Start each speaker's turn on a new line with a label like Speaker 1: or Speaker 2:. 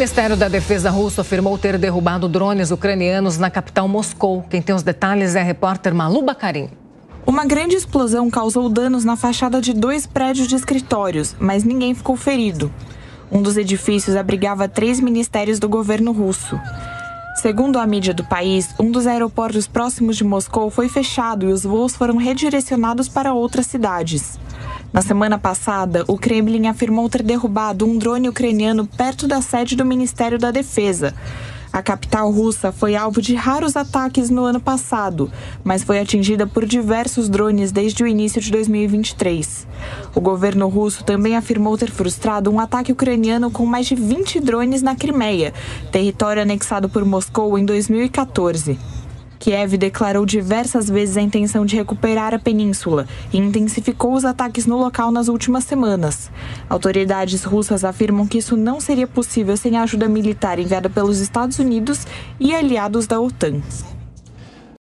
Speaker 1: Ministério da Defesa russo afirmou ter derrubado drones ucranianos na capital Moscou. Quem tem os detalhes é a repórter Malu Bacarim.
Speaker 2: Uma grande explosão causou danos na fachada de dois prédios de escritórios, mas ninguém ficou ferido. Um dos edifícios abrigava três ministérios do governo russo. Segundo a mídia do país, um dos aeroportos próximos de Moscou foi fechado e os voos foram redirecionados para outras cidades. Na semana passada, o Kremlin afirmou ter derrubado um drone ucraniano perto da sede do Ministério da Defesa. A capital russa foi alvo de raros ataques no ano passado, mas foi atingida por diversos drones desde o início de 2023. O governo russo também afirmou ter frustrado um ataque ucraniano com mais de 20 drones na Crimeia, território anexado por Moscou em 2014. Kiev declarou diversas vezes a intenção de recuperar a península e intensificou os ataques no local nas últimas semanas. Autoridades russas afirmam que isso não seria possível sem a ajuda militar enviada pelos Estados Unidos e aliados da OTAN.